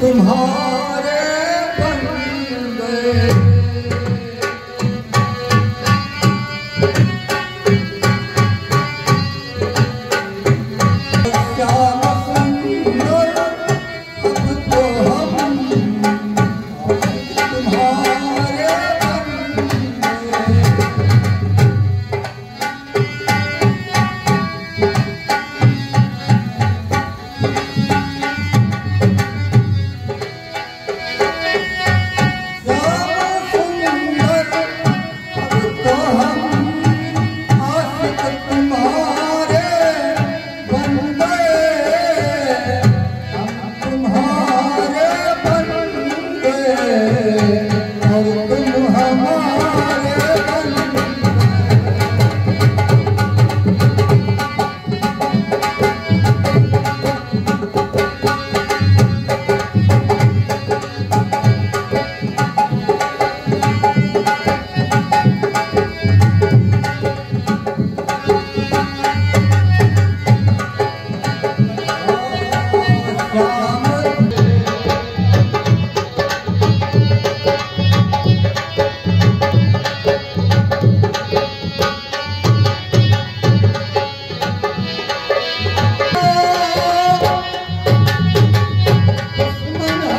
from home.